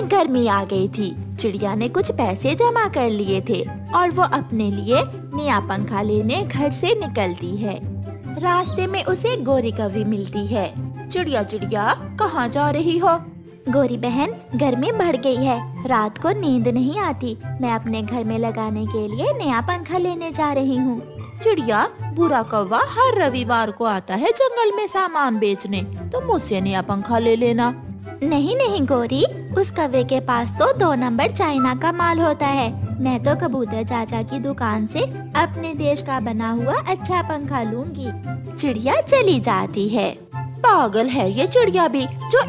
गर्मी आ गई थी। चिड़िया ने कुछ पैसे जमा कर लिए थे और वो अपने लिए नया पंखा लेने घर से निकलती है। रास्ते में उसे गोरी कवि मिलती है। चिड़िया चिड़िया, कहाँ जा रही हो? गोरी बहन, गर्मी बढ़ गई है। रात को नींद नहीं आती। मैं अपने घर में लगाने के लिए नया पंखा लेने जा रही हूँ। चिड़िया, बुरा कौवा हर रविवार को आता है जंगल में सामान बेचने। तो मुझसे नया पंखा ले लेना। नहीं नहीं, गोरी। उस कवे के पास तो दो नंबर चाइना का माल होता है। मैं तो कबूतर चाचा की दुकान से अपने देश का बना हुआ अच्छा पंखा लूँगी। चिड़िया चली जाती है। पागल है ये चिड़िया भी, जो